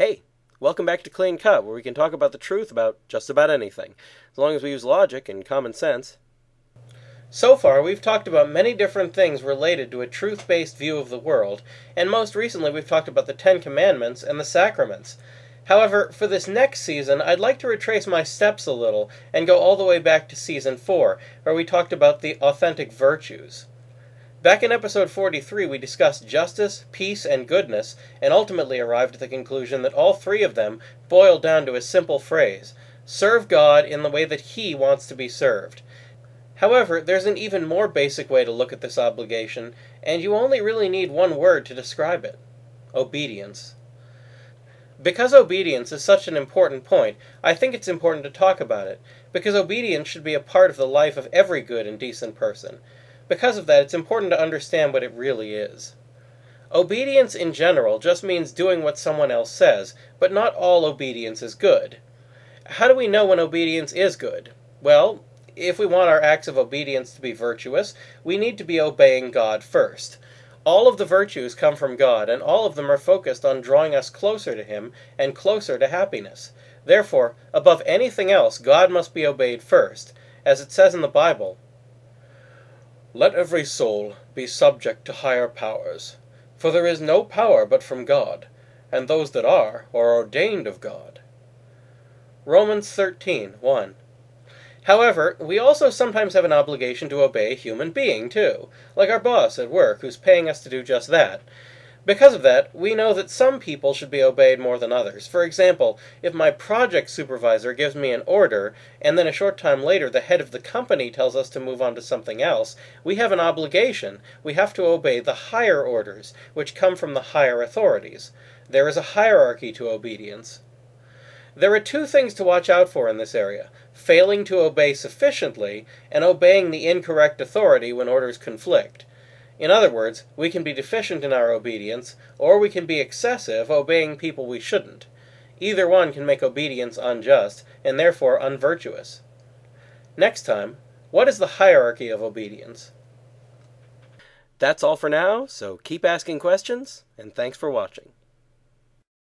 Hey, welcome back to Clean Cut, where we can talk about the truth about just about anything, as long as we use logic and common sense. So far, we've talked about many different things related to a truth based view of the world, and most recently, we've talked about the Ten Commandments and the sacraments. However, for this next season, I'd like to retrace my steps a little and go all the way back to season 4, where we talked about the authentic virtues. Back in episode 43, we discussed justice, peace, and goodness, and ultimately arrived at the conclusion that all three of them boil down to a simple phrase serve God in the way that He wants to be served. However, there's an even more basic way to look at this obligation, and you only really need one word to describe it obedience. Because obedience is such an important point, I think it's important to talk about it, because obedience should be a part of the life of every good and decent person. Because of that, it's important to understand what it really is. Obedience in general just means doing what someone else says, but not all obedience is good. How do we know when obedience is good? Well, if we want our acts of obedience to be virtuous, we need to be obeying God first. All of the virtues come from God, and all of them are focused on drawing us closer to Him and closer to happiness. Therefore, above anything else, God must be obeyed first. As it says in the Bible, let every soul be subject to higher powers. For there is no power but from God, and those that are are ordained of God. Romans 13 1. However, we also sometimes have an obligation to obey a human being, too, like our boss at work who's paying us to do just that. Because of that, we know that some people should be obeyed more than others. For example, if my project supervisor gives me an order, and then a short time later the head of the company tells us to move on to something else, we have an obligation. We have to obey the higher orders, which come from the higher authorities. There is a hierarchy to obedience. There are two things to watch out for in this area failing to obey sufficiently, and obeying the incorrect authority when orders conflict. In other words, we can be deficient in our obedience, or we can be excessive, obeying people we shouldn't. Either one can make obedience unjust, and therefore unvirtuous. Next time, what is the hierarchy of obedience? That's all for now, so keep asking questions, and thanks for watching.